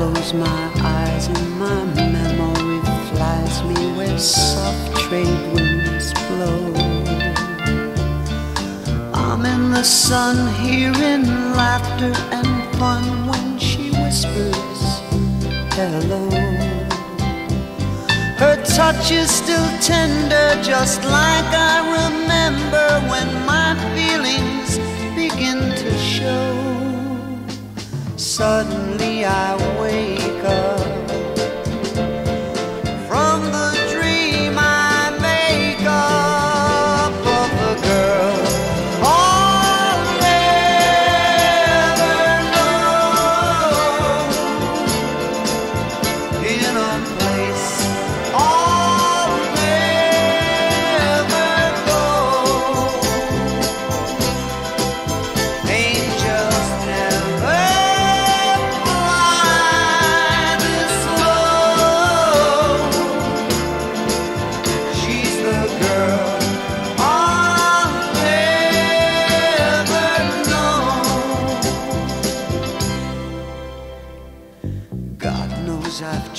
close my eyes and my memory flies me where soft trade winds blow. I'm in the sun hearing laughter and fun when she whispers hello. Her touch is still tender, just like I remember when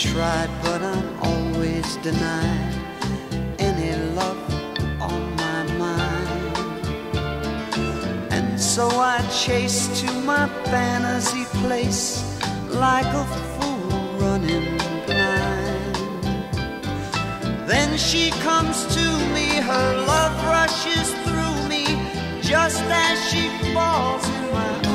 tried, but I'm always denied any love on my mind. And so I chase to my fantasy place like a fool running blind. Then she comes to me, her love rushes through me just as she falls in my arms.